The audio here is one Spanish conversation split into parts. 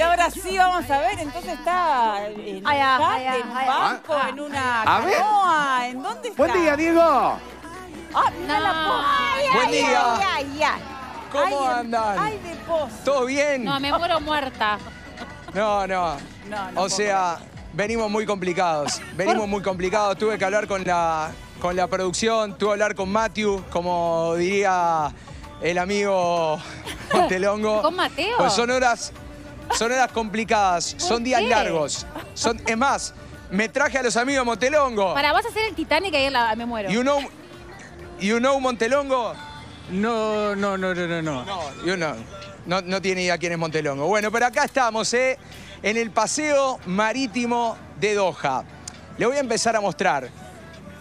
Y ahora sí vamos a ver, entonces está en un yate, en un ay. en una A ver. canoa, ¿en dónde está? Buen día, Diego. Ah, mira la posta. Ay, Buen ay, día. Ay, ay, ay. ¿Cómo Ay, andan? Ay, de posta. ¿Todo bien? No, me muero muerta. No, no. No, no O sea, venimos muy complicados. Venimos muy complicados. Tuve que hablar con la, con la producción, tuve que hablar con Matthew, como diría el amigo Montelongo. ¿Con Mateo? Pues son horas, son horas complicadas, ¿Por son días qué? largos. Son, es más, me traje a los amigos de Montelongo. Para, vas a hacer el Titanic y ahí la- me muero. You know, you know Montelongo? No, no, no, no, no, no. No, you know. No, no tiene idea quién es Montelongo. Bueno, pero acá estamos, ¿eh? En el paseo marítimo de Doha. Le voy a empezar a mostrar.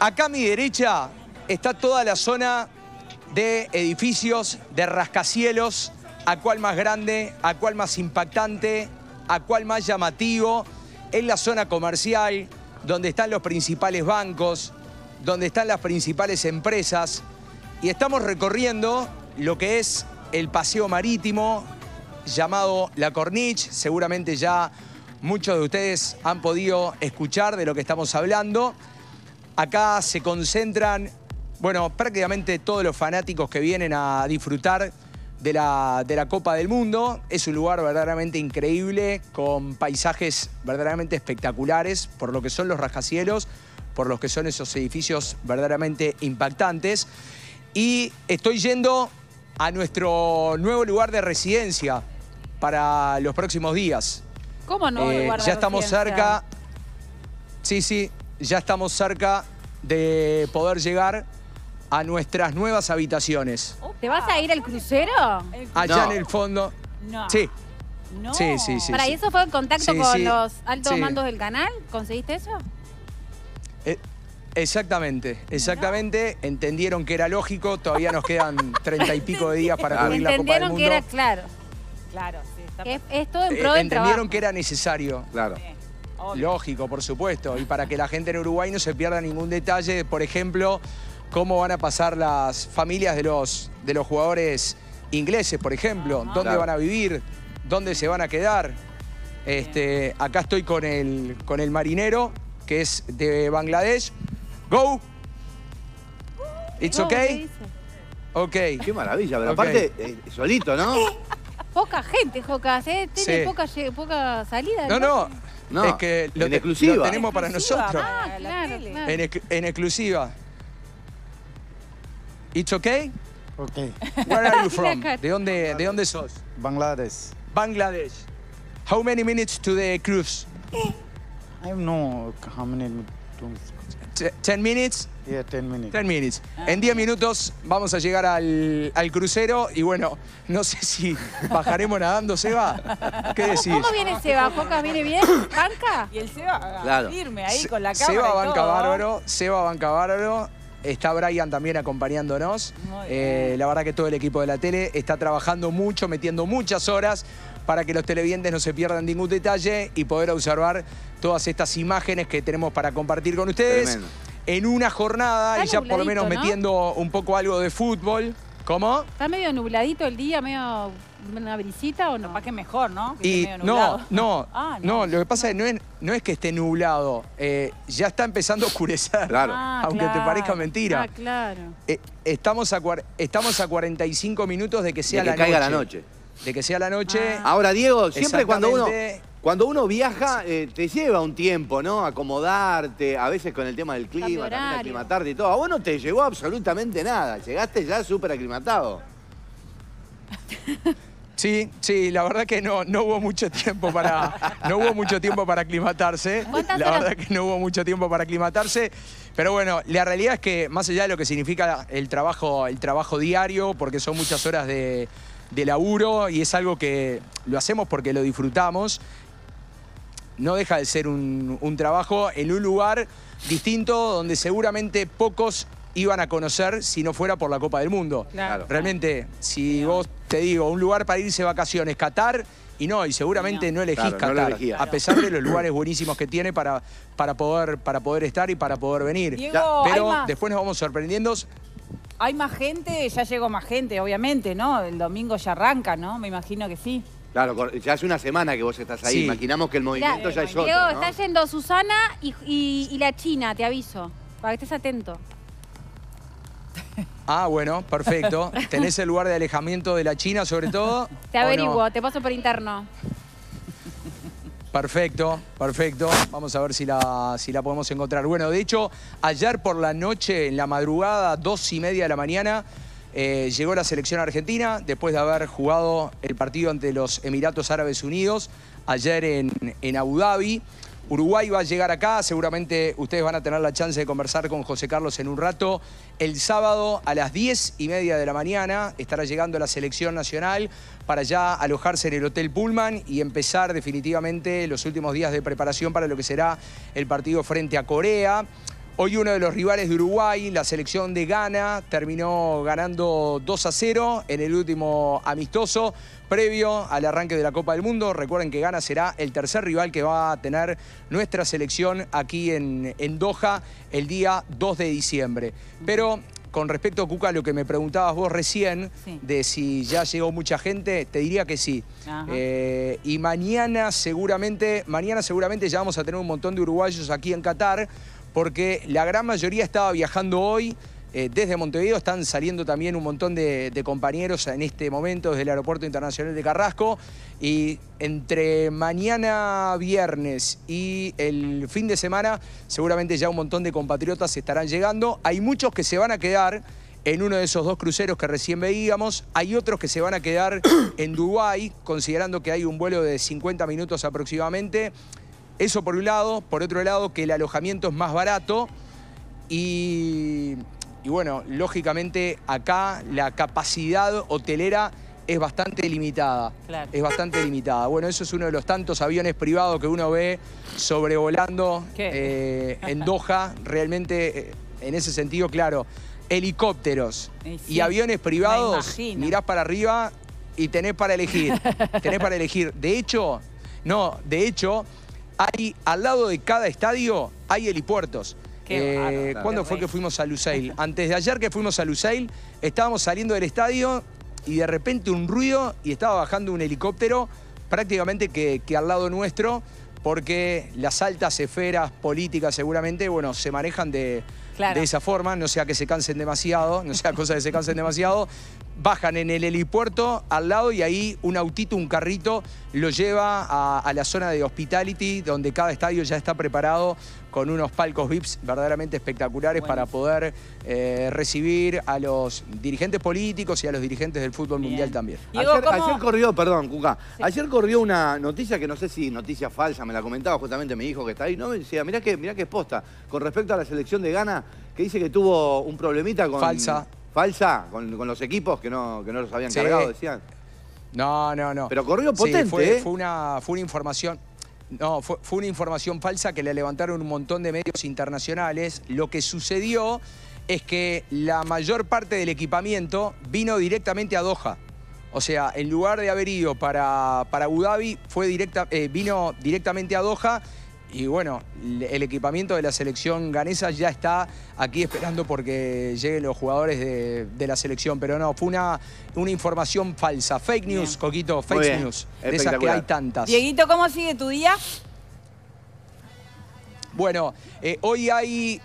Acá a mi derecha está toda la zona de edificios, de rascacielos, a cuál más grande, a cuál más impactante, a cuál más llamativo. Es la zona comercial, donde están los principales bancos, donde están las principales empresas. Y estamos recorriendo lo que es el paseo marítimo llamado La Corniche. Seguramente ya muchos de ustedes han podido escuchar de lo que estamos hablando. Acá se concentran, bueno, prácticamente todos los fanáticos que vienen a disfrutar de la, de la Copa del Mundo. Es un lugar verdaderamente increíble, con paisajes verdaderamente espectaculares, por lo que son los rascacielos, por lo que son esos edificios verdaderamente impactantes. Y estoy yendo a nuestro nuevo lugar de residencia para los próximos días. ¿Cómo no? Eh, ya estamos cerca. Sí, sí, ya estamos cerca de poder llegar a nuestras nuevas habitaciones. ¿Te vas a ir al crucero? Allá No. en el fondo. No. Sí, No. Sí, sí, sí. Para, ¿y eso fue en contacto Sí, con sí, los altos sí. mandos del canal? ¿Conseguiste eso? eh, exactamente, exactamente. Entendieron que era lógico. Todavía nos quedan treinta y pico de días para cubrir la Copa del Entendieron Mundo. que era claro. Claro, sí, está que es, es todo en Eh, pro del entendieron trabajo. que era necesario. Claro. bien. Obvio. Lógico, por supuesto. Y para que la gente en Uruguay no se pierda ningún detalle, por ejemplo, cómo van a pasar las familias de los, de los jugadores ingleses, por ejemplo. ¿Dónde Claro. van a vivir? ¿Dónde se van a quedar? Este, acá estoy con el, con el marinero, que es de Bangladesh. Go. It's No, ¿qué okay? Ok. Qué maravilla, pero Ok. aparte, eh, solito, ¿no? Poca gente, Jocas, ¿eh? Tiene Sí. poca, poca salida. No, no. No, Es que lo, en te- exclusiva. lo tenemos para Exclusiva, nosotros. Ah, la claro. En, ex- en exclusiva. It's okay? Okay. Where are you from? ¿De dónde, ¿De dónde sos? Bangladesh. Bangladesh. How many minutes to the cruise? I don't know how many. to- T- Ten minutes? Yeah, 10 minutes. Ten minutes. En 10 minutos vamos a llegar al, al crucero y bueno, no sé si bajaremos nadando, Seba. ¿Qué decís? ¿Cómo viene Seba? ¿Jocas viene bien? ¿Banca? Y el Seba Claro. firme ahí con la cámara Seba y banca todo. bárbaro, Seba banca bárbaro. Está Brian también acompañándonos. Eh, la verdad que todo el equipo de la tele está trabajando mucho, metiendo muchas horas para que los televidentes no se pierdan ningún detalle y poder observar todas estas imágenes que tenemos para compartir con ustedes Tremendo. en una jornada Está y ya por lo menos metiendo un poco algo de fútbol. ¿Cómo? ¿Está medio nubladito el día, medio una brisita o no? Capaz que mejor, ¿no? Que Y esté medio no, nublado. no, Ah, no, lo que pasa es que no es, no es que esté nublado, eh, ya está empezando a oscurecer. Claro. Ah, aunque te parezca mentira. Ah, claro. Eh, estamos, a, estamos a 45 minutos de que sea de que la caiga noche. la noche. De que sea la noche. Ahora, Diego, siempre cuando uno. Cuando uno viaja, eh, te lleva un tiempo, ¿no? Acomodarte, a veces con el tema del clima, también aclimatarte y todo. A vos no te llegó absolutamente nada. Llegaste ya súper aclimatado. Sí, sí, la verdad que no, no hubo mucho tiempo para. No hubo mucho tiempo para aclimatarse. ¿Cuántas La verdad que no hubo mucho tiempo para aclimatarse. Pero bueno, la realidad es que más allá de lo que significa el trabajo, el trabajo diario, porque son muchas horas de, de laburo y es algo que lo hacemos porque lo disfrutamos. No deja de ser un, un trabajo en un lugar distinto donde seguramente pocos iban a conocer si no fuera por la Copa del Mundo. Claro. Realmente, si vos te digo, un lugar para irse de vacaciones, Qatar, y no, y seguramente no elegís Claro, no lo Qatar, a pesar de los lugares buenísimos que tiene para, para, poder, para poder estar y para poder venir. Diego, hay Pero después nos vamos sorprendiendo. Hay más gente, ya llegó más gente, obviamente, ¿no? El domingo ya arranca, ¿no? Me imagino que sí. Claro, ya hace una semana que vos estás ahí. Sí. Imaginamos que el movimiento ya es otro, Diego, ¿no? está yendo Susana y, y- y la China, te aviso. Para que estés atento. Ah, bueno, perfecto. ¿Tenés el lugar de alejamiento de la China, sobre todo? Te averiguo, te paso por interno. Perfecto, perfecto. Vamos a ver si la, si la podemos encontrar. Bueno, de hecho, ayer por la noche, en la madrugada, dos y media de la mañana, eh, llegó la selección argentina después de haber jugado el partido ante los Emiratos Árabes Unidos ayer en, en Abu Dhabi. Uruguay va a llegar acá, seguramente ustedes van a tener la chance de conversar con José Carlos en un rato. El sábado a las 10 y media de la mañana estará llegando la selección nacional para ya alojarse en el Hotel Pullman y empezar definitivamente los últimos días de preparación para lo que será el partido frente a Corea. Hoy uno de los rivales de Uruguay, la selección de Ghana, terminó ganando 2 a 0 en el último amistoso previo al arranque de la Copa del Mundo. Recuerden que Ghana será el tercer rival que va a tener nuestra selección aquí en, en Doha el día 2 de diciembre. Pero con respecto, Cuca, a lo que me preguntabas vos recién, Sí. de si ya llegó mucha gente, te diría que sí. Eh, y mañana seguramente, mañana seguramente ya vamos a tener un montón de uruguayos aquí en Qatar, porque la gran mayoría estaba viajando hoy. eh, desde Montevideo están saliendo también un montón de, de compañeros en este momento desde el Aeropuerto Internacional de Carrasco. Y entre mañana viernes y el fin de semana, seguramente ya un montón de compatriotas estarán llegando. Hay muchos que se van a quedar en uno de esos dos cruceros que recién veíamos. Hay otros que se van a quedar en Dubái, considerando que hay un vuelo de 50 minutos aproximadamente. Eso por un lado. Por otro lado, que el alojamiento es más barato. Y, y bueno, lógicamente acá la capacidad hotelera es bastante limitada. Claro. Es bastante limitada. Bueno, eso es uno de los tantos aviones privados que uno ve sobrevolando eh, en Doha. Realmente, eh, en ese sentido, claro, helicópteros Y sí, y aviones privados, mirás para arriba y tenés para elegir. tenés para elegir. De hecho, no, de hecho, hay al lado de cada estadio hay helipuertos. Qué Eh, ¿Cuándo qué fue que fuimos a Lusail? Antes de ayer que fuimos a Lusail, estábamos saliendo del estadio y de repente un ruido y estaba bajando un helicóptero prácticamente que, que al lado nuestro, porque las altas esferas políticas seguramente, bueno, se manejan de, Claro. de esa forma, no sea que se cansen demasiado, no sea cosa que se cansen demasiado, bajan en el helipuerto al lado y ahí un autito, un carrito, lo lleva a, a la zona de hospitality, donde cada estadio ya está preparado con unos palcos VIPs verdaderamente espectaculares para poder eh, recibir a los dirigentes políticos y a los dirigentes del fútbol Bien. mundial también. Diego, ayer, ¿cómo- ayer corrió, perdón, Cuca. Ayer corrió una noticia que no sé si noticia falsa, me la comentaba justamente mi hijo que está ahí. No me decía, mirá que, mirá que es posta. Con respecto a la selección de Ghana, que dice que tuvo un problemita con. Falsa. Falsa, con, con los equipos que no, que no los habían Sí. cargado, decían. No, no, no. Pero corrió Sí, potente, fue, ¿eh? fue una, fue una información. No, fue, fue una información falsa que le levantaron un montón de medios internacionales. Lo que sucedió es que la mayor parte del equipamiento vino directamente a Doha. O sea, en lugar de haber ido para, para Abu Dhabi, fue directa, eh, vino directamente a Doha. Y bueno, el equipamiento de la selección ganesa ya está aquí esperando porque lleguen los jugadores de, de la selección. Pero no, fue una, una información falsa. Fake news, Bien. Coquito, fake news. De esas que hay tantas. Dieguito, ¿cómo sigue tu día? Bueno, eh, hoy hay.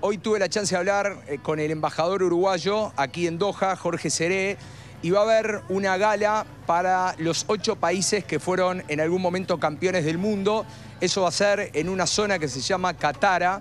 Hoy tuve la chance de hablar eh, con el embajador uruguayo aquí en Doha, Jorge Seré, y va a haber una gala para los ocho países que fueron en algún momento campeones del mundo. Eso va a ser en una zona que se llama Catara.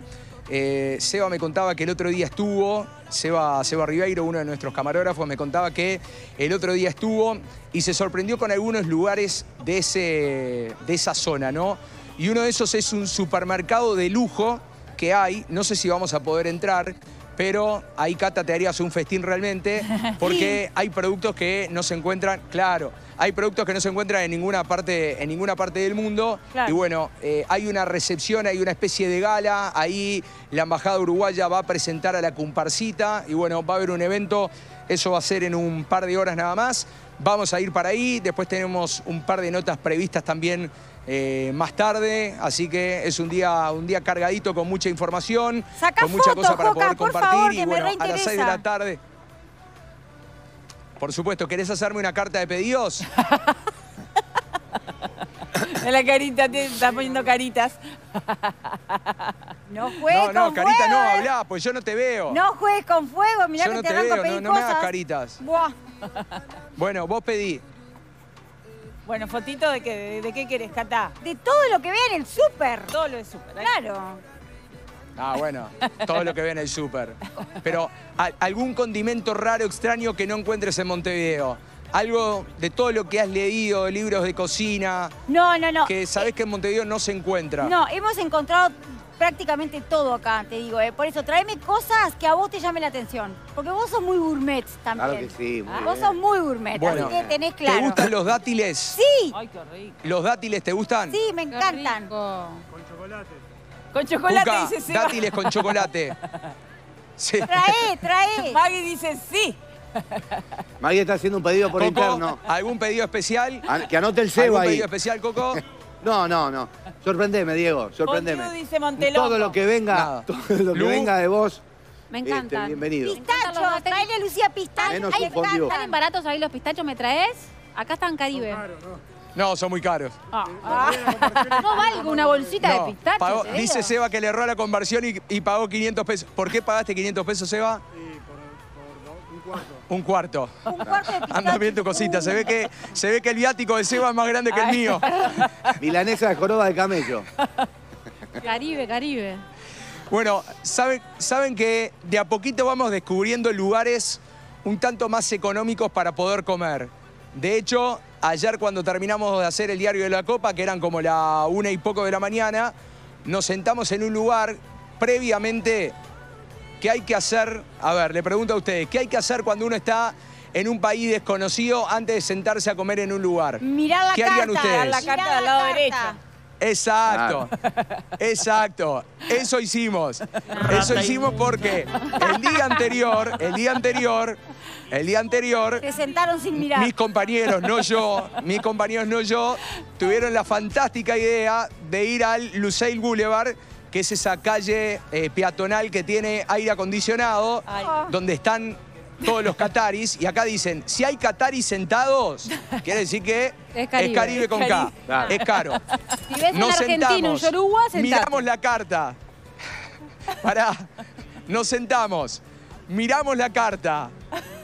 Eh, Seba me contaba que el otro día estuvo, Seba, Seba Ribeiro, uno de nuestros camarógrafos, me contaba que el otro día estuvo y se sorprendió con algunos lugares de, ese, de esa zona, ¿no? Y uno de esos es un supermercado de lujo que hay, no sé si vamos a poder entrar, pero ahí Cata te harías un festín realmente, porque hay productos que no se encuentran, claro, hay productos que no se encuentran en ninguna parte, en ninguna parte del mundo. Claro. Y bueno, eh, hay una recepción, hay una especie de gala, ahí la Embajada Uruguaya va a presentar a la comparsita y bueno, va a haber un evento, eso va a ser en un par de horas nada más. Vamos a ir para ahí, después tenemos un par de notas previstas también eh, más tarde, así que es un día, un día cargadito con mucha información, Saca con mucha fotos, cosa para Joca, poder compartir favor, y bueno, a las 6 de la tarde. Por supuesto, ¿querés hacerme una carta de pedidos? En la carita, te estás poniendo caritas. No juegues No, no, con carita fuego. no, eh. hablá, pues yo no te veo. No juegues con fuego, mirá Yo que no te te veo, no, no me hagas caritas. Buah. Bueno, vos pedí. Bueno, fotito de, qué, de, qué querés, Cata. De todo lo que vea en el súper. Todo lo de súper. ¿eh? Claro. Ah, bueno, todo lo que ve en el súper. Pero ¿a- algún condimento raro, extraño que no encuentres en Montevideo. Algo de todo lo que has leído, libros de cocina, No, no, no. que sabés que en Montevideo no se encuentra. No, hemos encontrado prácticamente todo acá, te digo. eh. Por eso, tráeme cosas que a vos te llamen la atención. Porque vos sos muy gourmet también. Claro que sí, muy Vos bien. sos muy gourmet, Bueno, así que tenés claro. ¿te gustan los dátiles? Sí, Ay, qué rico. ¿Los dátiles te gustan? sí, me encantan. Con chocolate Cuca, dice Seba. dátiles con chocolate. Sí. Trae, trae. Maggie dice sí. Maggie está haciendo un pedido por Coco, interno. ¿algún pedido especial? An- Que anote el ¿Algún cebo ahí. pedido especial, Coco? No, no, no. Sorprendeme, Diego, sorprendeme. Dice Montelongo. Todo lo que venga, Nada. todo lo que Lu. venga de vos, Me este, encantan. bienvenido. Pistachos, traele a Lucía pistachos. Menos Ahí un fondue. están. ¿Salen baratos ahí los pistachos? ¿Me traes? Acá están Caribe. No, son muy caros. No valgo una bolsita No, de pistachos. dice Seba que le erró la conversión y, y pagó 500 pesos. ¿Por qué pagaste 500 pesos, Seba? un cuarto. Un cuarto de pistachos. Anda bien tu cosita. Se ve, que, se ve que el viático de Seba es más grande que el mío. Milanesa de joroba de camello. Caribe, Caribe. Bueno, ¿saben, saben que de a poquito vamos descubriendo lugares un tanto más económicos para poder comer. De hecho, ayer cuando terminamos de hacer el diario de la copa, que eran como la una y poco de la mañana, nos sentamos en un lugar previamente ¿Qué hay que hacer? A ver, le pregunto a ustedes, ¿qué hay que hacer cuando uno está en un país desconocido antes de sentarse a comer en un lugar? Mirar la ¿Qué carta. harían ustedes? La carta del la lado carta. derecho. Exacto, exacto. Eso hicimos. Eso hicimos porque el día anterior, el día anterior, el día anterior, Se sentaron sin mirar. mis compañeros, no yo, mis compañeros, no yo, tuvieron la fantástica idea de ir al Lusail Boulevard, que es esa calle eh, peatonal que tiene aire acondicionado, Ay. donde están todos los cataris. Y acá dicen, si hay cataris sentados, quiere decir que Es Caribe. con Es K. Claro. Es caro. Si ves Nos sentamos, yoruba, miramos la carta. Pará, nos sentamos, miramos la carta.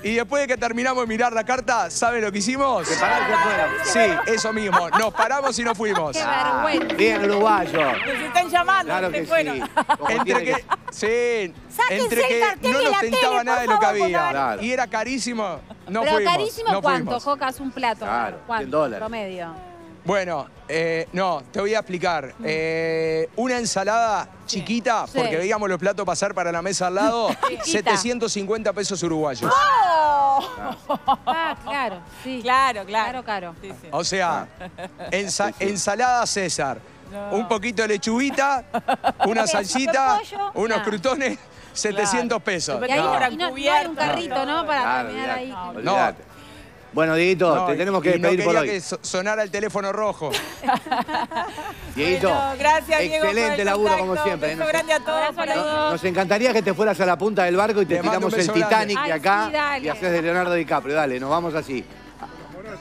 Y después de que terminamos de mirar la carta, ¿saben lo que hicimos? Pararse afuera. Sí, eso mismo. Nos paramos y nos fuimos. Qué vergüenza. Bien, uruguayo. Nos están llamando. Claro se que fueron. sí. Entre tiene que, sí, Sáquense entre el que cartel no nos la tentaba tele, nada de lo que había Claro. y era carísimo, no Pero fuimos. carísimo, no ¿cuánto, fuimos. Jocas? Un plato. Claro, ¿Cuánto? 100 dólares. Promedio. Bueno, eh, no, te voy a explicar. Eh, una ensalada chiquita, Sí. porque veíamos los platos pasar para la mesa al lado, Chiquita. 750 pesos uruguayos. Ah, claro. Sí. Claro, claro. Caro, caro. Sí, sí. O sea, ensa- ensalada César, un poquito de lechuguita, una salsita, unos Nah. crutones, 700 pesos. Pero Y, ahí, No. y no, no hay un Cubierto. carrito, ¿no? Para Claro, terminar olvidate, ahí. olvidate. Bueno, Dieguito, No, te tenemos que y no despedir por hoy. que so- sonara el teléfono rojo. Dieguito, Bueno, gracias, Diego, excelente el laburo contacto. como siempre. Beso Nos- grande a todos. Nos encantaría que te fueras a la punta del barco y te tiramos un el. Titanic de acá sí, y haces de Leonardo DiCaprio. Dale, nos vamos así.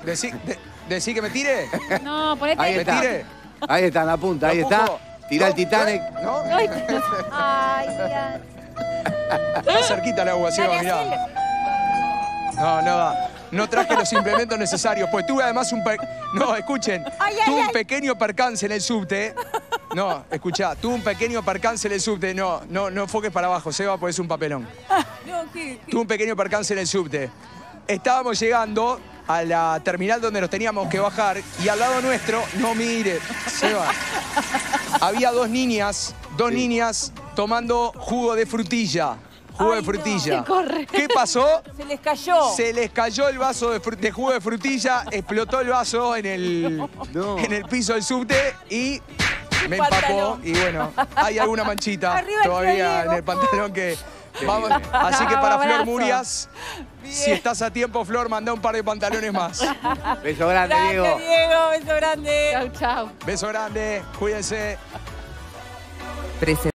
Decí, de- decí que me tire. No, ponete. Ahí ¿Me está. tire? Ahí está, en la punta, ahí está. Tira el No, Titanic. ¿No? Ay, Ay, ya. Está cerquita el agua, Dale, mirá. No, no da. No traje los implementos necesarios. Pues tuve además un... pe- No, escuchen. Ay, ay, tuve un ay. pequeño percance en el subte. No, escuchá. Tuve un pequeño percance en el subte. No, no, no enfoques para abajo, Seba, pues es un papelón. No, ¿qué? Tuve un pequeño percance en el subte. Estábamos llegando a la terminal donde nos teníamos que bajar y al lado nuestro, no mire, Seba, había dos niñas, dos niñas tomando jugo de frutilla. Jugo Ay, de no. frutilla. Se corre. ¿Qué pasó? Se les cayó. Se les cayó el vaso de, jugo de frutilla, explotó el vaso en el, No. en el piso del subte y me empapó. Y bueno, hay alguna manchita Arriba todavía en el pantalón que... Vamos, así que para Flor. Murias, si estás a tiempo, Flor, manda un par de pantalones más. Beso grande, Gracias, Diego. Diego. Beso grande. Chau, chau. Beso grande, cuídense.